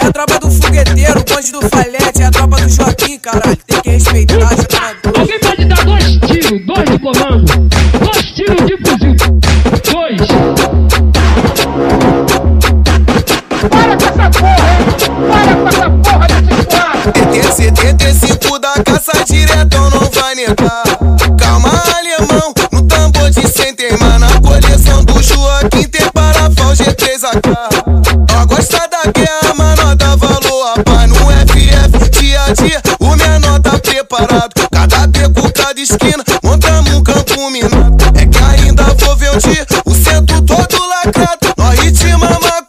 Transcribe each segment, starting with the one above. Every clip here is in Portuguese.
É a tropa do fogueteiro, bonde do falete, é a tropa do Joaquim, caralho. Tem que respeitar, jogador. Alguém pode dar dois tiros, dois de comando, dois tiros de fuzil. Dois. Para com essa porra, hein? Para com essa porra desse quadro! TT75 da caça diretão não vai negar. Calma, alemão, no tambor de sem teimar. Na coleção do Joaquim tem parafal G3AK. Dia, o menor tá preparado. Cada beco, cada esquina, montamos um campo minado. É que ainda vou ver um dia o centro todo lacrado. Nós ritmamos a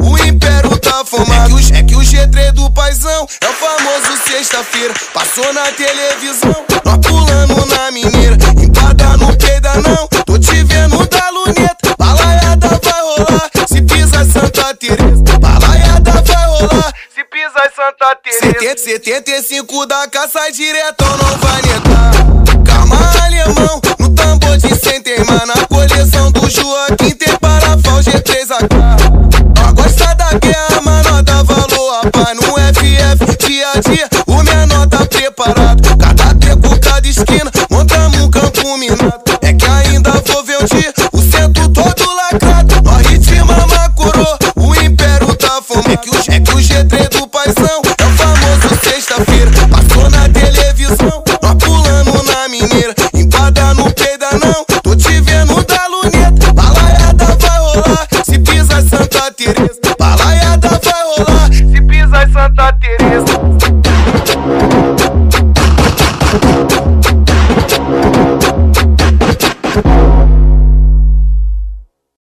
o império tá formado. É que, o, é o G3 do paizão é o famoso sexta-feira. Passou na televisão, nós pulando na mineira. Empada no peida não, pisa Santa Teresa. 75 da caça diretão não vai negar. Calma, alemão, no tambor de sem teimar. Na coleção do Joaquim tem parafal G3AK. Ó, gosta da guerra, mano, dá valor a paz no FF. Dia a dia, o menor tá preparado. Cada beco, cada esquina, montamos um campo minado. É que ainda vou ver um dia o centro todo lacrado. Nós ritmamos a coroa, segredo, paizão. É o famoso sexta-feira. Passou na televisão, nós pulando na mineira. Empada no peida não, tô te vendo da luneta. Balaiada vai rolar, se pisa Santa Teresa. Balaiada vai rolar, se pisa Santa Teresa.